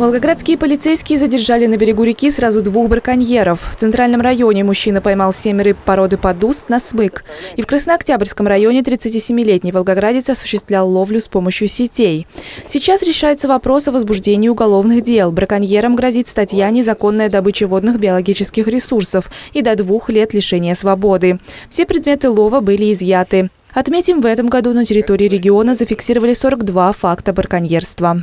Волгоградские полицейские задержали на берегу реки сразу двух браконьеров. В центральном районе мужчина поймал семь рыб породы подуст на смык. И в Краснооктябрьском районе 37-летний волгоградец осуществлял ловлю с помощью сетей. Сейчас решается вопрос о возбуждении уголовных дел. Браконьерам грозит статья «Незаконная добыча водных биологических ресурсов» и до двух лет лишения свободы. Все предметы лова были изъяты. Отметим, в этом году на территории региона зафиксировали 42 факта браконьерства.